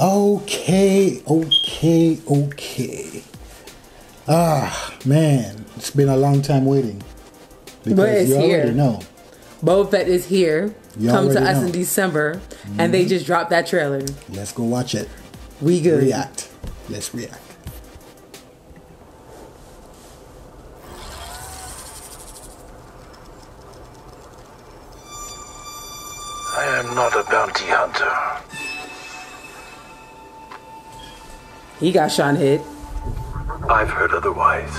Okay, okay, okay. Ah, man, it's been a long time waiting. Because but it's you already here. know. Boba Fett is here. You Come to know. us in December, mm-hmm. and they mm-hmm. just dropped that trailer. Let's go watch it. We good. React. Let's react. I am not a bounty hunter. He got Sean hit. I've heard otherwise.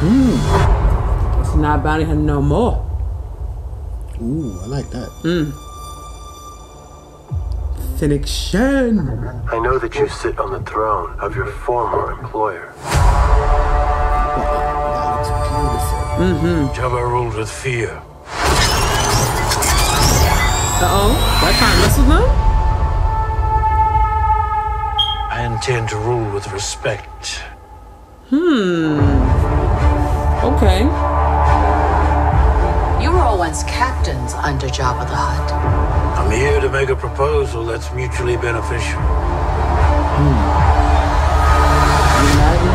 Hmm. It's not bounty hunter no more. Ooh, I like that. Fennec Shand. I know that you sit on the throne of your former employer. That looks beautiful. Mm-hmm. Jabba ruled with fear. Uh oh. That trying to mess with them? I intend to rule with respect. Hmm. Okay. You were all once captains under Jabba the Hutt. I'm here to make a proposal that's mutually beneficial. Uniting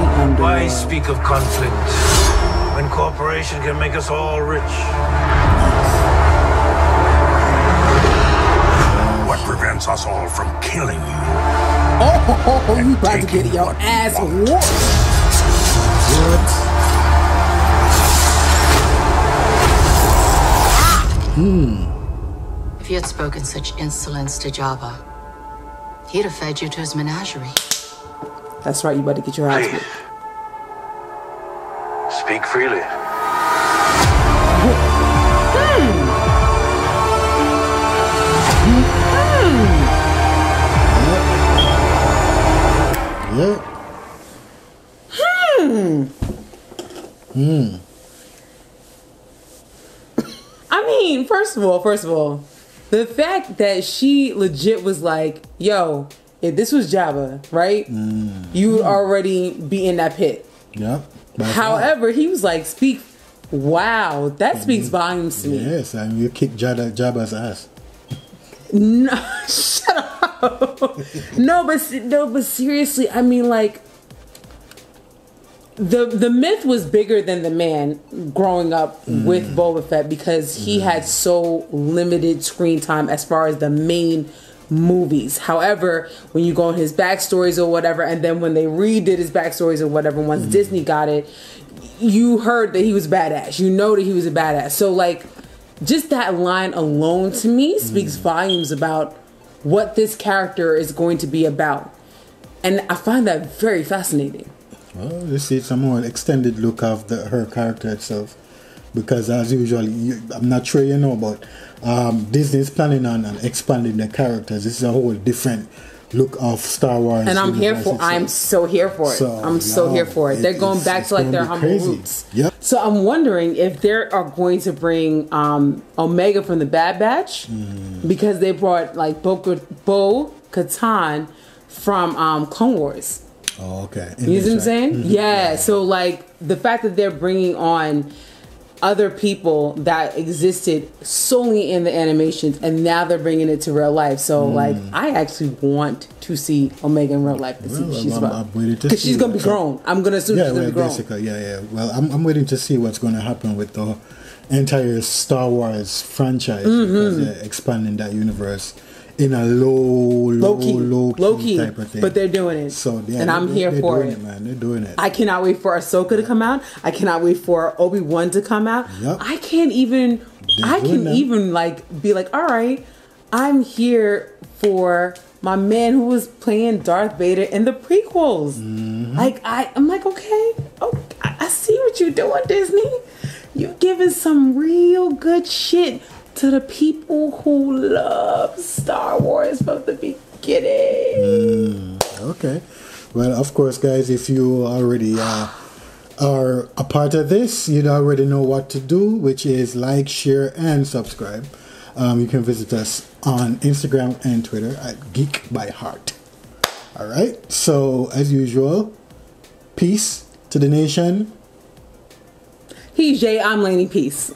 the underworld. Why speak of conflict when cooperation can make us all rich? What prevents us all from killing you? Oh, oh, oh, oh you about to get your what you ass want. whooped. If you had spoken such insolence to Jabba, he'd have fed you to his menagerie. That's right. You about to get your ass Please. whooped. Speak freely. Hmm. I mean, first of all, first of all, the fact that she legit was like, "Yo, if this was Jabba, right? Hmm. You would already be in that pit." Yep. However, he was like, "Speak." Wow, that mm-hmm. speaks volumes to right. me. Yes, and you kick Jabba, Jabba's ass. No, shut up. no, but no, but seriously, I mean, like the the myth was bigger than the man growing up with mm. Boba Fett because he mm. had so limited screen time as far as the main movies. However, when you go on his backstories or whatever, and then when they redid his backstories or whatever, once mm. Disney got it, you heard that he was badass. You know that he was a badass. So like just that line alone to me speaks volumes about what this character is going to be about. And I find that very fascinating. Well, you see some more extended look of the, her character itself. Because as usual, you, I'm not sure you know, but um, Disney is planning on, on expanding the characters. This is a whole different look of Star Wars. And I'm here for itself. I'm so here for it. So, I'm so here for it. They're it- going back to like their humble crazy. roots. Yep. So I'm wondering if they are going to bring um, Omega from the Bad Batch Hmm. because they brought like Bo, Bo Katan from um, Clone Wars. Oh, okay. You see what I'm saying? Mm-hmm. Yeah. So like the fact that they're bringing on other people that existed solely in the animations and now they're bringing it to real life. So like I actually want to see Omega in real life to Mm. Well, she's I'm- about. I'm to Because she's gonna be grown. I'm gonna assume Yeah, she's gonna well, be grown. basically, yeah, yeah. Well, I'm, I'm waiting to see what's going to happen with the entire Star Wars franchise Mm-hmm. because they're expanding that universe in a low, low, Low key, low, low key, type of thing. but they're doing it. So, yeah, and I'm they- here they're for doing it. man. They're doing it. I cannot wait for Ahsoka to come out. I cannot wait for Obi Wan to come out. Yep. I can't even. They're I can that. even like be like, all right, I'm here for my man who was playing Darth Vader in the prequels. Mm-hmm. Like I, I'm like, okay, oh, I, I see what you're doing, Disney. You're giving some real good shit to the people who love Star Wars from the beginning. Okay. Well, of course, guys, if you already uh, are a part of this, you already know what to do, which is like, share, and subscribe. Um, you can visit us on Instagram and Twitter at Geek by Hart. All right. So, as usual, peace to the nation. He's Jay. I'm Laney. Peace.